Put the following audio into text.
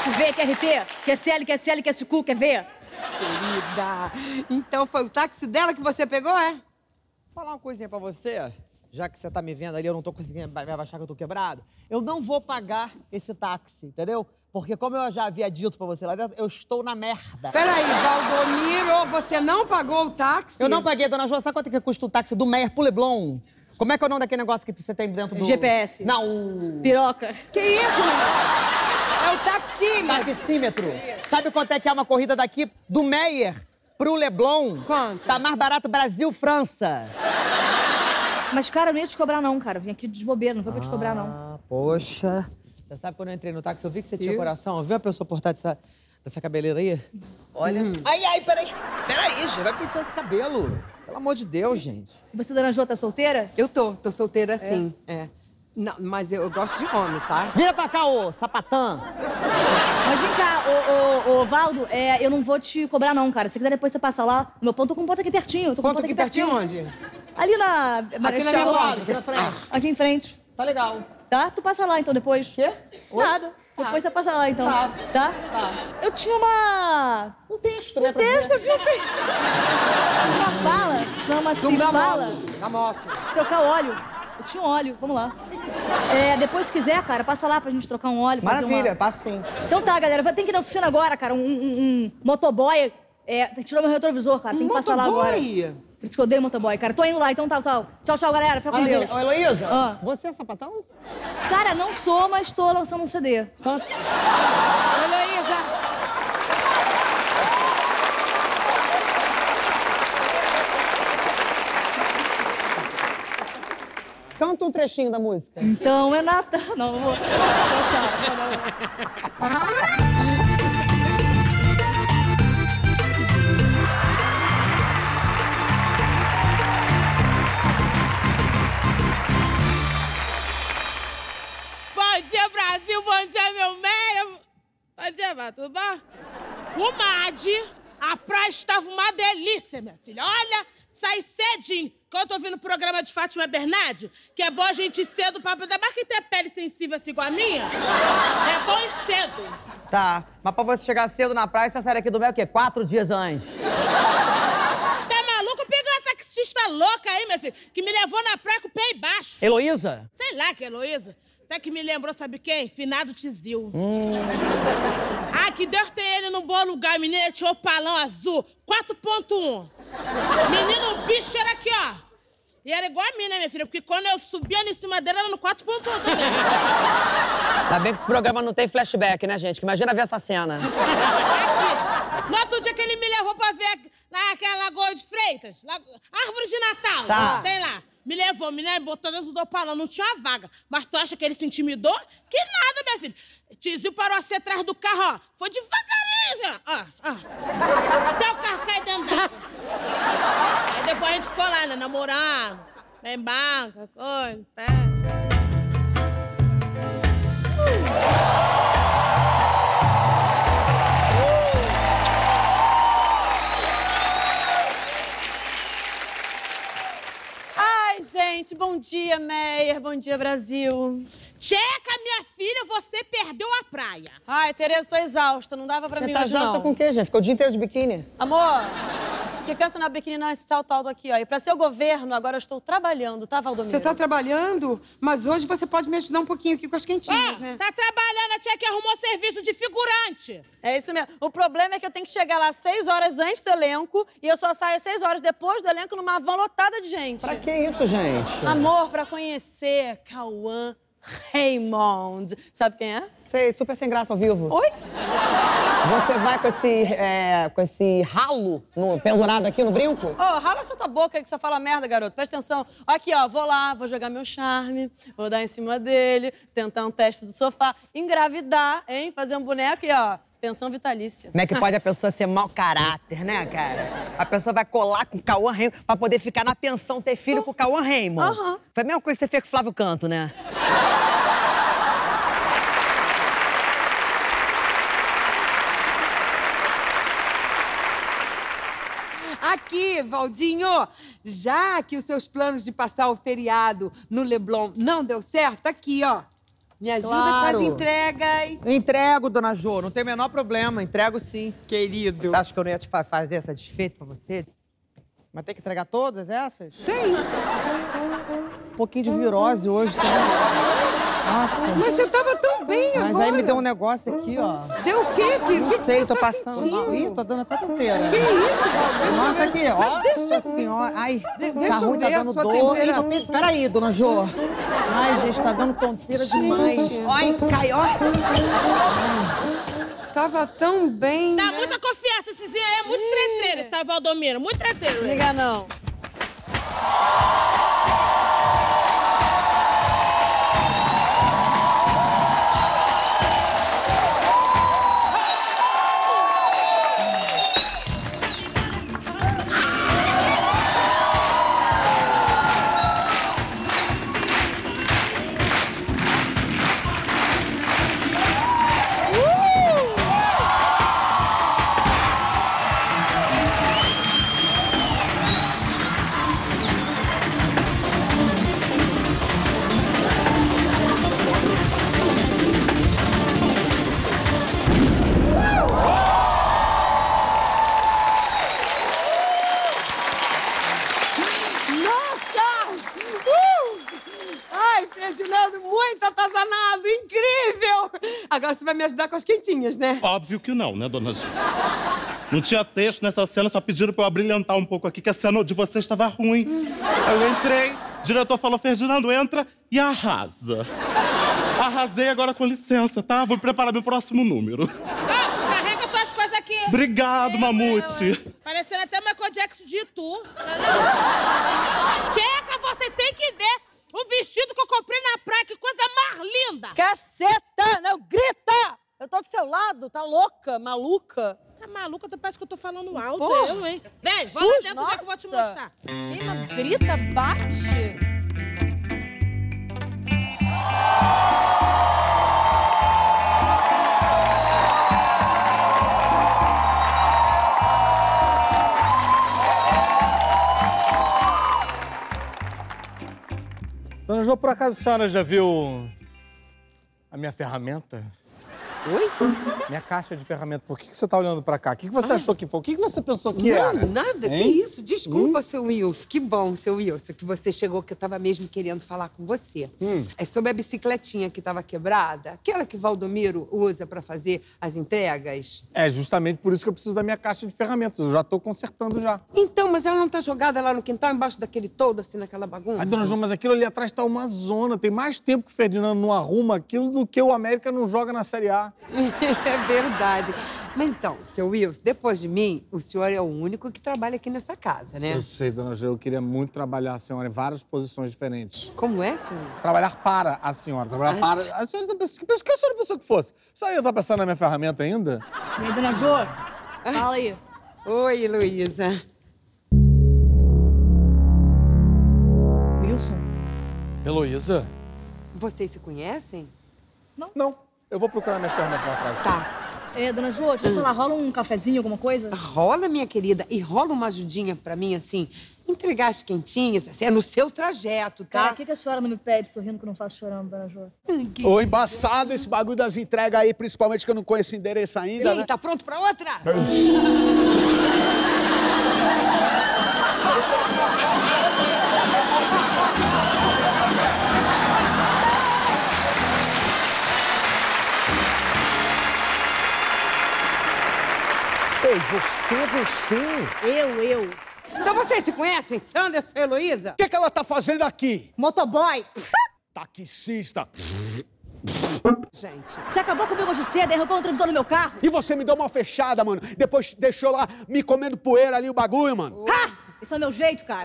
QSV, QRT, QSL, QSL, QSQ, quer ver? Querida, então foi o táxi dela que você pegou, é? Vou falar uma coisinha pra você. Já que você tá me vendo ali, eu não tô conseguindo me abaixar que eu tô quebrado. Eu não vou pagar esse táxi, entendeu? Porque como eu já havia dito pra você lá dentro, eu estou na merda. Peraí, Valdomiro, você não pagou o táxi? Eu não paguei, dona Joana. Sabe quanto é que custa o táxi do Meyer pro Leblon? Como é que é o nome daquele negócio que você tem dentro do... GPS. Não. Piroca. Que isso, É o taxímetro. Taxímetro. Sabe quanto é que é uma corrida daqui do Meyer pro Leblon? Quanto? Tá mais barato Brasil-França. Mas, cara, eu não ia te cobrar, não, cara. Eu vim aqui de bobeira, não foi pra te cobrar, não. Ah, poxa. Você sabe quando eu entrei no táxi, eu vi que você tinha Eu? coração. Eu vi a pessoa portar dessa, dessa cabeleira aí? Olha. Hum. Ai, ai, peraí. Peraí, gente. Vai pentear esse cabelo. Pelo amor de Deus, gente. E você, dona Jô, tá solteira? Eu tô, tô solteira sim, é. Não, mas eu, eu gosto de homem, tá? Vira pra cá, ô sapatã. Mas vem cá, ô, ô, ô Valdo, é, eu não vou te cobrar, não, cara. Se quiser, depois você passa lá. Meu ponto com ponto aqui pertinho. Eu tô com Ponto ponto aqui pertinho onde? Ali na. Aqui na minha quadra, aqui na frente. Aqui em frente. Tá legal. Tá? Tu passa lá, então, depois. Quê? Oi? Nada. Depois você passa lá, então. Tá. Tá? Tá. Eu tinha uma... Um texto, né? Um texto, eu tinha. Uma fala. Uma da fala. moto. Da moto. Trocar óleo. Eu tinha um óleo, vamos lá. É, depois, se quiser, cara, passa lá pra gente trocar um óleo. Maravilha, Uma... passa sim. Então tá, galera. Tem que ir na oficina agora, cara. Um, um- um motoboy. É, tirou meu retrovisor, cara. Tem que passar lá agora. Motoboy? Por isso que eu odeio motoboy, cara. Tô indo lá, então tá, tchau. Tchau, tchau, galera. Fica com Olha, Deus. Ô, Heloísa, Ah. você é sapatão? Cara, não sou, mas tô lançando um CD. Tá. Heloísa, Canta um trechinho da música. Então é Natal. Não, não vou. Tchau, tchau. Bom dia, Brasil! Bom dia, meu meio! Bom dia, Vá, tudo bom? Comadre, a praia estava uma delícia, minha filha. Olha, saí cedinho, que eu tô ouvindo o programa de Fátima Bernardi, que é bom a gente ir cedo pra poder... Mas quem tem pele sensível assim igual a minha, é bom ir cedo. Tá, mas pra você chegar cedo na praia, você sai daqui do meu o quê? Quatro dias antes. Tá maluco? Peguei uma taxista louca aí, minha filha, que me levou na praia com o pé embaixo. Heloísa? Sei lá que é Heloísa. Até que me lembrou, sabe quem? Finado Tizil. Ah, que Deus tem ele num bom lugar, menina. Ele tinha o palão azul, 4.1. Menino, o bicho era aqui, ó. E era igual a mim, né, minha filha? Porque quando eu subia em cima dele, era no 4.1 também. Ainda bem que esse programa não tem flashback, né, gente? Que imagina ver essa cena. Aqui. No outro dia que ele me levou pra ver naquela Lagoa de Freitas, Lago- Árvore de Natal. Tá. Tem lá. Me levou, me botou dentro do palão, não tinha vaga. Mas tu acha que ele se intimidou? Que nada, minha filha. Tizio parou assim atrás do carro, ó. Foi devagarinho, ó, ó. Até o carro cair dentro d'água. Aí depois a gente ficou lá, né, namorando. Bem banca, coisa, pé. Gente, bom dia, Meyer. Bom dia, Brasil. Tcheca, minha filha, você perdeu a praia. Ai, Tereza, tô exausta. Não dava pra mim tá hoje, não. com o quê, gente? Ficou o dia inteiro de biquíni. Amor, que cansa na biquíni não é esse salto alto aqui, ó. E pra ser o governo, agora eu estou trabalhando, tá, Valdomiro? você tá trabalhando? Mas hoje você pode me ajudar um pouquinho aqui com as quentinhas, Ah, né? tá trabalhando, a tia que arrumou serviço de figurante. É isso mesmo. O problema é que eu tenho que chegar lá seis horas antes do elenco e eu só saio seis horas depois do elenco numa van lotada de gente. Pra que isso, gente? Amor, pra conhecer Cauã Raymond. Sabe quem é? Sei, super sem graça ao vivo. Oi? Você vai com esse, é, com esse ralo no- pendurado aqui no brinco? Ô, rala sua tua boca aí que só fala merda, garoto. Presta atenção. Aqui, ó, vou lá, vou jogar meu charme, vou dar em cima dele, tentar um teste do sofá, engravidar, hein? Fazer um boneco e, ó, pensão vitalícia. Como é que pode a pessoa ser mau caráter, né, cara? A pessoa vai colar com o Cauã Raymond pra poder ficar na pensão, ter filho com o Cauã Raymond. Aham. Foi a mesma coisa que você fez com o Flávio Canto, né? Aqui, Valdinho, já que os seus planos de passar o feriado no Leblon não deu certo, aqui, ó. Me ajuda Claro. com as entregas. Entrego, dona Jo, não tem o menor problema, entrego sim. Querido. Você acha que eu não ia te fa- fazer essa desfeita pra você? Mas tem que entregar todas essas? Tem. Um pouquinho de virose hoje, você Nossa. Mas você tava tão bem Mas agora. aí me deu um negócio aqui, ó. Deu o quê, filho? Que Não que sei, você tô tá passando. sentindo? Ih, tô dando até tonteira. Que isso? Deixa Nossa, ver. aqui, ó. Nossa senhora. Ai, De- tá deixa eu ruim, tá dando dor. Tô- Peraí, dona Jo. Ai, gente, tá dando tonteira demais. Ai, cai, ó. Tava tão bem. Dá né? muita confiança, esse Zinho aí é muito treteiro, esse tá, Valdomiro? Muito treteiro. Liga não. Ai, Ferdinando, muito atazanado, incrível! Agora você vai me ajudar com as quentinhas, né? Óbvio que não, né, dona Ju? Não tinha texto nessa cena, só pediram pra eu abrilhantar um pouco aqui, que a cena de vocês estava ruim. Aí eu entrei, o diretor falou, Ferdinando, entra e arrasa. Arrasei agora com licença, tá? Vou preparar meu próximo número. Ah, descarrega tuas coisas aqui. Obrigado, Mamute. Parecendo até o Michael Jackson de Itu. entendeu? Tcheca, você tem que ver o vestido que eu comprei na praia. Que coisa mais linda. Caceta! Não, grita! Eu tô do seu lado, tá louca, maluca? Tá maluca? Parece que eu tô falando alto, Porra. eu, hein? Vem, vamos dentro ver que eu vou te mostrar. Chima, grita, bate. Jo, por acaso a senhora já viu a minha ferramenta? Oi? Minha caixa de ferramenta. Por que, que você tá olhando pra cá? O que, que você achou que foi? O que, que você pensou que era? Não, nada, que Hein? isso. Desculpa, seu Wilson. Que bom, seu Wilson, que você chegou, que eu tava mesmo querendo falar com você. É sobre a bicicletinha que tava quebrada, aquela que Valdomiro usa pra fazer as entregas. É justamente por isso que eu preciso da minha caixa de ferramentas. Eu já tô consertando já. Então, mas ela não tá jogada lá no quintal, embaixo daquele todo, assim, naquela bagunça? Ai, dona Jo, mas aquilo ali atrás tá uma zona. Tem mais tempo que o Ferdinando não arruma aquilo do que o América não joga na Série A. É verdade. Mas então, seu Wilson, depois de mim, o senhor é o único que trabalha aqui nessa casa, né? Eu sei, dona Jo, eu queria muito trabalhar a senhora em várias posições diferentes. Como é, senhor? Trabalhar para a senhora, trabalhar para... A senhora tá pensando... O que a senhora pensou que fosse? A senhora ainda tá pensando na minha ferramenta ainda? E aí, dona Jo? Fala aí. Oi, Luísa. Wilson? Heloísa? Vocês se conhecem? Não. Eu vou procurar minhas ferramentas lá atrás. Tá. É, dona Jo, deixa eu falar, rola um cafezinho, alguma coisa? Rola, minha querida, e rola uma ajudinha pra mim, assim, entregar as quentinhas, assim, é no seu trajeto, Cara, tá? por que, que a senhora não me pede sorrindo que eu não faço chorando, dona Jo? Ô, embaçado esse bagulho das entregas aí, principalmente que eu não conheço o endereço ainda, Ih, né? tá pronto pra outra? Ei, você, você? Eu, eu. Então vocês se conhecem, Sanderson e Heloísa? O que, que ela tá fazendo aqui? Motoboy! Taxista. Gente, Você acabou comigo hoje cedo, arrancou o transmissor do meu carro? E você me deu uma fechada, mano. Depois deixou lá me comendo poeira ali o bagulho, mano. Ha! Esse é o meu jeito, cara.